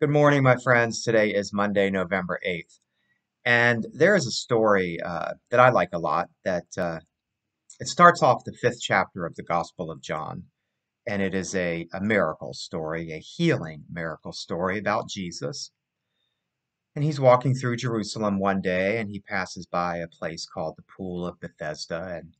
Good morning, my friends. Today is Monday, November 8th. And there is a story uh, that I like a lot that uh, it starts off the fifth chapter of the Gospel of John. And it is a, a miracle story, a healing miracle story about Jesus. And he's walking through Jerusalem one day and he passes by a place called the Pool of Bethesda. And,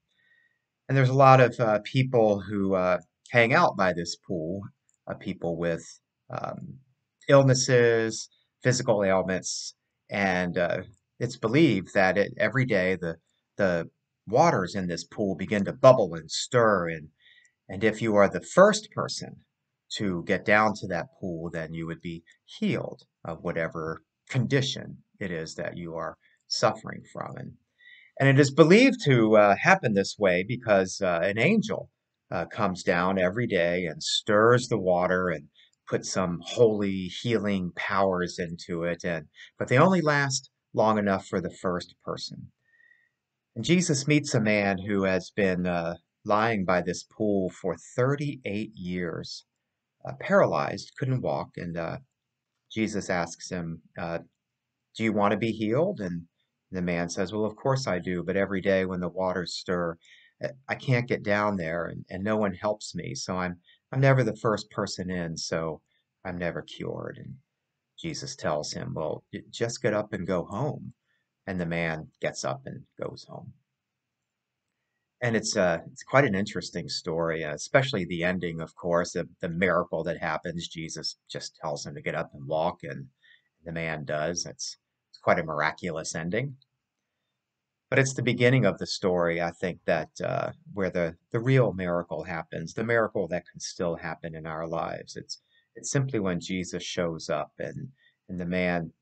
and there's a lot of uh, people who uh, hang out by this pool, uh, people with um, illnesses, physical ailments, and uh, it's believed that it, every day the the waters in this pool begin to bubble and stir, and and if you are the first person to get down to that pool, then you would be healed of whatever condition it is that you are suffering from, and and it is believed to uh, happen this way because uh, an angel uh, comes down every day and stirs the water and put some holy healing powers into it and but they only last long enough for the first person. And jesus meets a man who has been uh, lying by this pool for 38 years uh, paralyzed couldn't walk and uh, jesus asks him uh, do you want to be healed? And the man says well of course i do but every day when the waters stir eh, i can't get down there and, and no one helps me so i'm I'm never the first person in, so I'm never cured. And Jesus tells him, Well, just get up and go home. And the man gets up and goes home. And it's uh, it's quite an interesting story, uh, especially the ending, of course, the, the miracle that happens. Jesus just tells him to get up and walk, and the man does. It's, it's quite a miraculous ending. But it's the beginning of the story, I think, that uh, where the, the real miracle happens, the miracle that can still happen in our lives. It's it's simply when Jesus shows up and and the man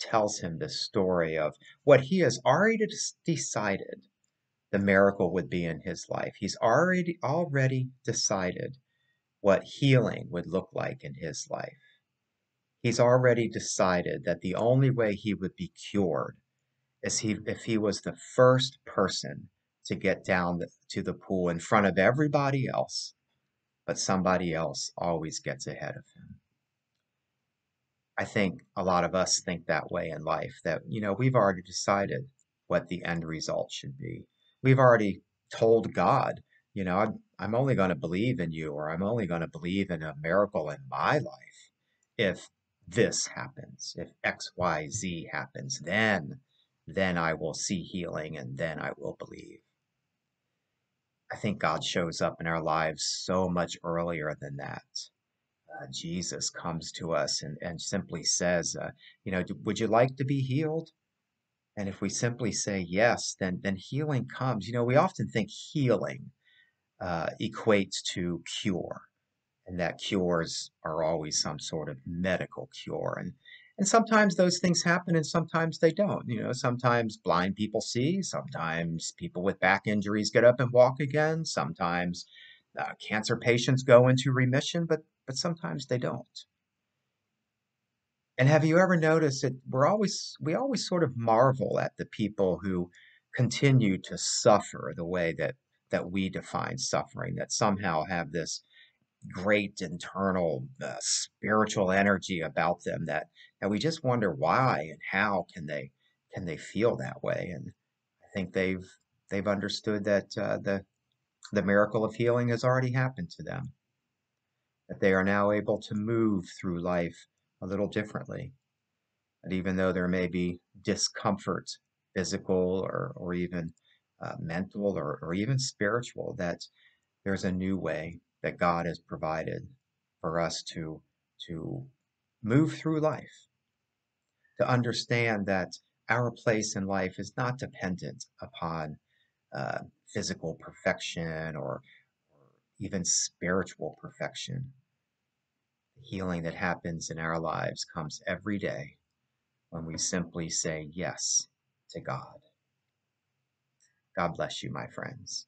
tells him the story of what he has already decided the miracle would be in his life. He's already already decided what healing would look like in his life. He's already decided that the only way he would be cured is he if he was the first person to get down to the pool in front of everybody else, but somebody else always gets ahead of him. I think a lot of us think that way in life that, you know, we've already decided what the end result should be. We've already told God, you know, I'm, I'm only going to believe in you or I'm only going to believe in a miracle in my life if this happens, if X, Y, Z happens, then then I will see healing and then I will believe. I think God shows up in our lives so much earlier than that. Uh, Jesus comes to us and, and simply says, uh, you know, would you like to be healed? And if we simply say yes, then then healing comes. You know, we often think healing uh, equates to cure, and that cures are always some sort of medical cure. And and sometimes those things happen and sometimes they don't. You know, sometimes blind people see, sometimes people with back injuries get up and walk again, sometimes uh, cancer patients go into remission, but but sometimes they don't. And have you ever noticed that we're always we always sort of marvel at the people who continue to suffer the way that that we define suffering, that somehow have this great internal uh, spiritual energy about them that that we just wonder why and how can they can they feel that way? And i think they've they've understood that uh, the the miracle of healing has already happened to them that they are now able to move through life a little differently. That even though there may be discomfort physical or or even uh, mental or, or even spiritual that there's a new way that God has provided for us to, to move through life, to understand that our place in life is not dependent upon uh, physical perfection or, or even spiritual perfection. The healing that happens in our lives comes every day when we simply say yes to God. God bless you, my friends.